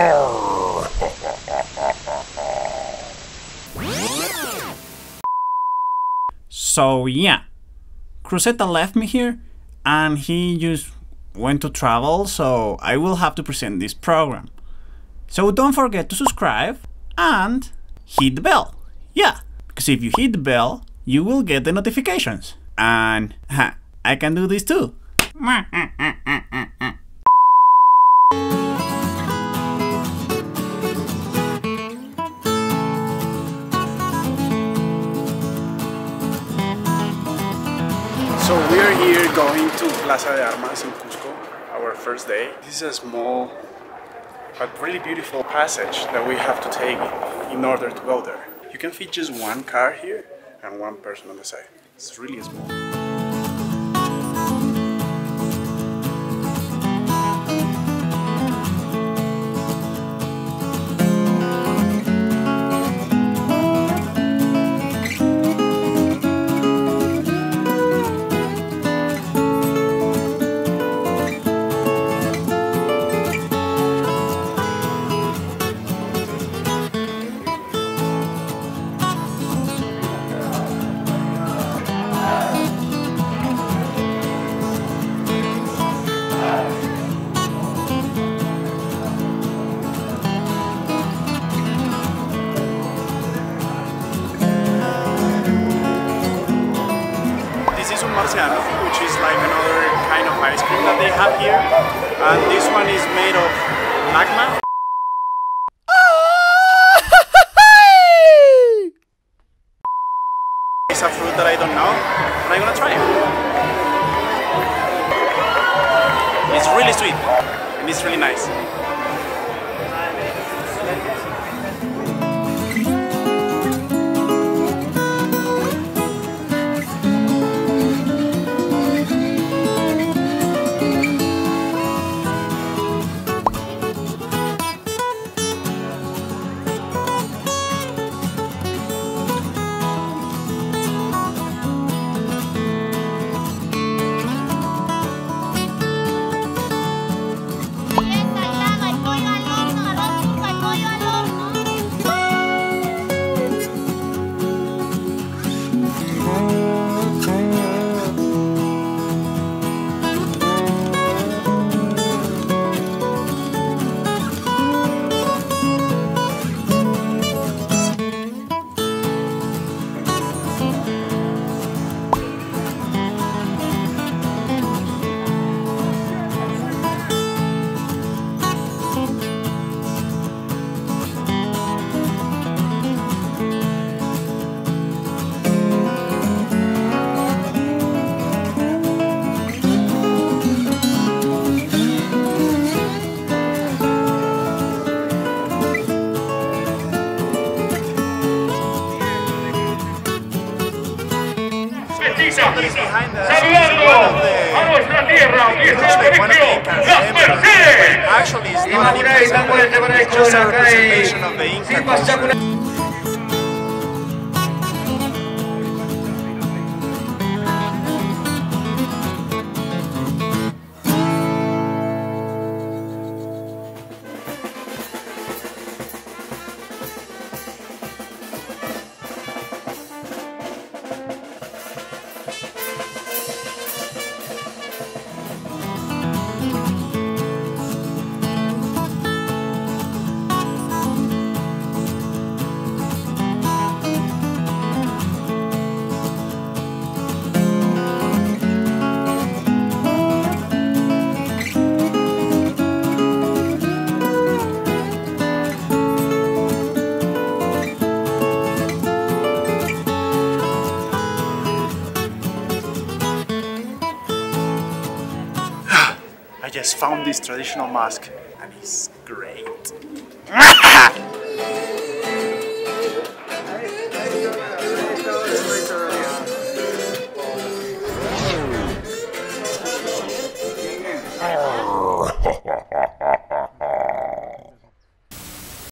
So yeah, Kruzeta left me here and he just went to travel, so I will have to present this program. So don't forget to subscribe and hit the bell. Yeah, because if you hit the bell, you will get the notifications. And ha, I can do this too. So we are here going to Plaza de Armas in Cusco, our first day. This is a small but really beautiful passage that we have to take in order to go there. You can fit just one car here and one person on the side. It's really small. Marciano, which is like another kind of ice cream that they have here. And this one is made of magma. It's a fruit that I don't know, but I'm gonna try it. It's really sweet, and it's really nice. petiza, saludando a nuestra tierra, que es el colegio just found this traditional mask and it's great.